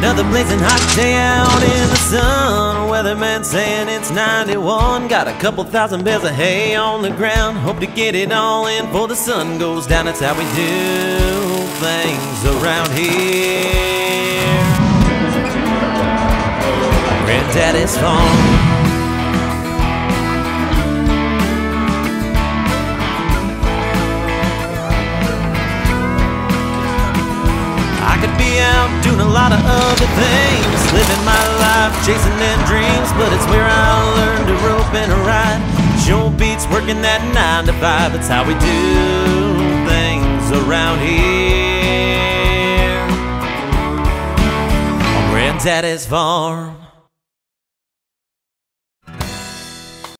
Another blazing hot day out in the sun. Weatherman saying it's 91. Got a couple thousand bales of hay on the ground. Hope to get it all in before the sun goes down. That's how we do things around here. Granddaddy's farm. Doing a lot of other things, living my life, chasing them dreams. But it's where I learned to rope and a ride. Sure beats working that nine to five. It's how we do things around here on Granddaddy's farm.